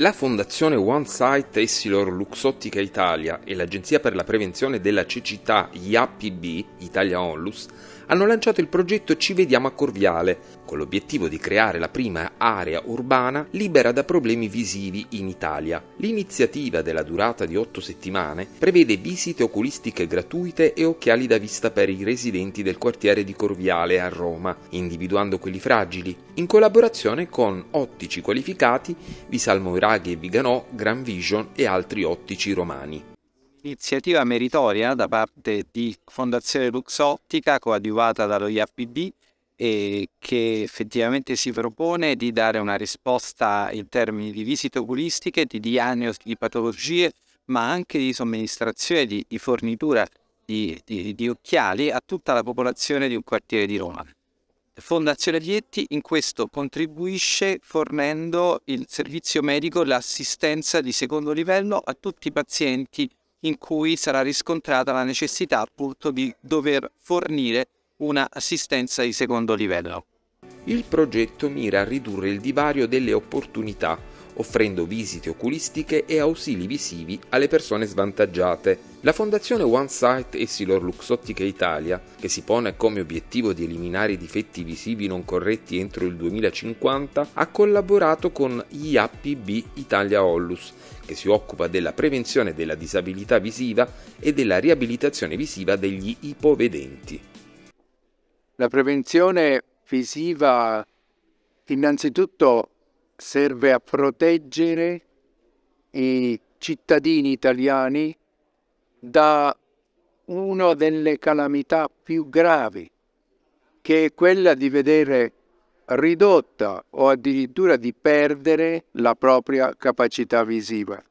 La Fondazione One Sight Essilor Luxottica Italia e l'Agenzia per la prevenzione della cecità IAPB, Italia Onlus, hanno lanciato il progetto Ci vediamo a Corviale, con l'obiettivo di creare la prima area urbana libera da problemi visivi in Italia. L'iniziativa, della durata di otto settimane, prevede visite oculistiche gratuite e occhiali da vista per i residenti del quartiere di Corviale a Roma, individuando quelli fragili, in collaborazione con ottici qualificati di Salmoiraghi e Viganò, Gran Vision e altri ottici romani iniziativa meritoria da parte di Fondazione Luxottica coadiuvata dallo IAPB e che effettivamente si propone di dare una risposta in termini di visite oculistiche, di diagnosi di patologie, ma anche di somministrazione di, di fornitura di, di, di, occhiali a tutta la popolazione di un quartiere di Roma. Fondazione Vietti in questo contribuisce fornendo il servizio medico, l'assistenza di secondo livello a tutti i pazienti in cui sarà riscontrata la necessità appunto di dover fornire un'assistenza di secondo livello. Il progetto mira a ridurre il divario delle opportunità, offrendo visite oculistiche e ausili visivi alle persone svantaggiate. La fondazione One Sight e Luxottica Italia, che si pone come obiettivo di eliminare i difetti visivi non corretti entro il 2050, ha collaborato con IAPB Italia Ollus, che si occupa della prevenzione della disabilità visiva e della riabilitazione visiva degli ipovedenti. La prevenzione visiva innanzitutto serve a proteggere i cittadini italiani da una delle calamità più gravi, che è quella di vedere ridotta o addirittura di perdere la propria capacità visiva,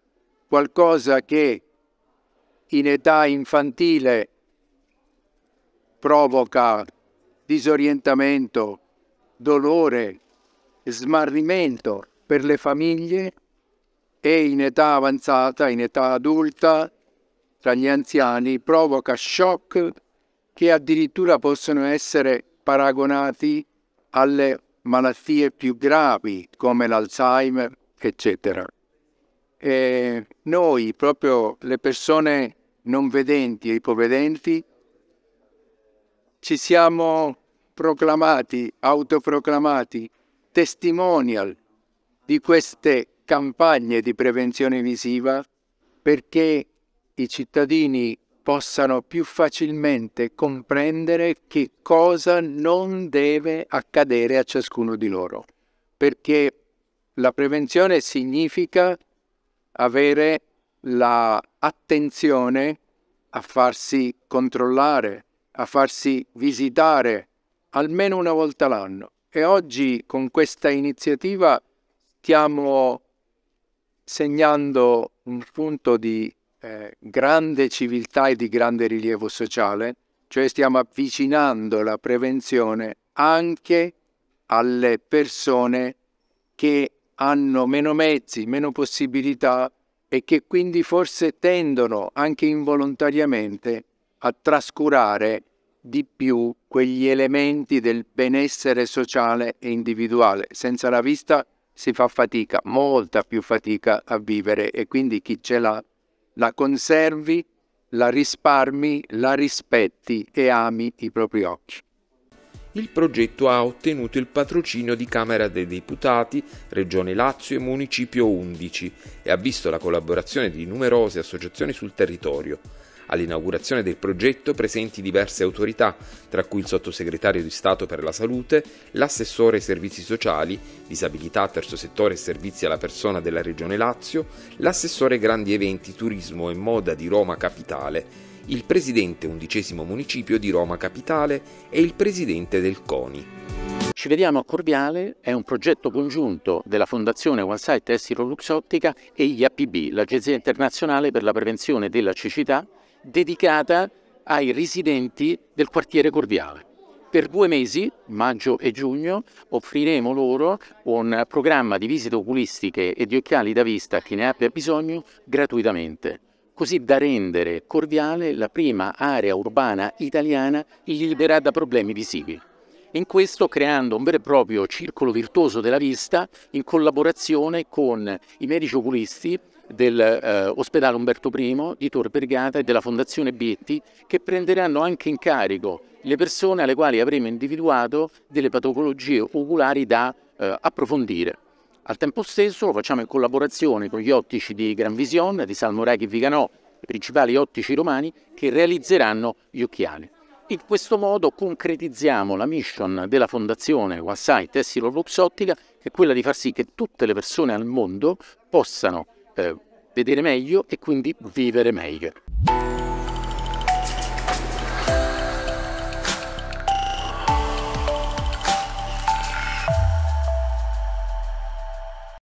qualcosa che in età infantile provoca disorientamento, dolore, smarrimento per le famiglie e in età avanzata, in età adulta, tra gli anziani, provoca shock che addirittura possono essere paragonati alle malattie più gravi come l'Alzheimer, eccetera. E noi, proprio le persone non vedenti e ipovedenti, ci siamo proclamati, autoproclamati testimonial di queste campagne di prevenzione visiva perché i cittadini possano più facilmente comprendere che cosa non deve accadere a ciascuno di loro. Perché la prevenzione significa avere l'attenzione a farsi controllare, a farsi visitare almeno una volta l'anno. E oggi con questa iniziativa stiamo segnando un punto di eh, grande civiltà e di grande rilievo sociale, cioè stiamo avvicinando la prevenzione anche alle persone che hanno meno mezzi, meno possibilità e che quindi forse tendono anche involontariamente a trascurare di più quegli elementi del benessere sociale e individuale. Senza la vista si fa fatica, molta più fatica a vivere e quindi chi ce l'ha la conservi, la risparmi, la rispetti e ami i propri occhi. Il progetto ha ottenuto il patrocinio di Camera dei Deputati, Regione Lazio e Municipio 11 e ha visto la collaborazione di numerose associazioni sul territorio. All'inaugurazione del progetto presenti diverse autorità, tra cui il sottosegretario di Stato per la Salute, l'assessore ai servizi sociali, disabilità, terzo settore e servizi alla persona della Regione Lazio, l'assessore grandi eventi, turismo e moda di Roma Capitale, il presidente undicesimo municipio di Roma Capitale e il presidente del CONI. Ci vediamo a Corviale è un progetto congiunto della Fondazione One Sight Estiro Luxottica e IAPB, l'Agenzia Internazionale per la Prevenzione della Cecità, dedicata ai residenti del quartiere Corviale. Per due mesi, maggio e giugno, offriremo loro un programma di visite oculistiche e di occhiali da vista a chi ne abbia bisogno gratuitamente, così da rendere Corviale la prima area urbana italiana libera da problemi visivi. In questo creando un vero e proprio circolo virtuoso della vista in collaborazione con i medici oculisti dell'ospedale eh, Umberto I di Tor Vergata e della Fondazione Bietti che prenderanno anche in carico le persone alle quali avremo individuato delle patologie oculari da eh, approfondire. Al tempo stesso lo facciamo in collaborazione con gli ottici di Gran Vision, di Salmorechi e Viganò, i principali ottici romani, che realizzeranno gli occhiali. In questo modo concretizziamo la mission della Fondazione Wassai Tessilo Luxottica, che è quella di far sì che tutte le persone al mondo possano eh, vedere meglio e quindi vivere meglio.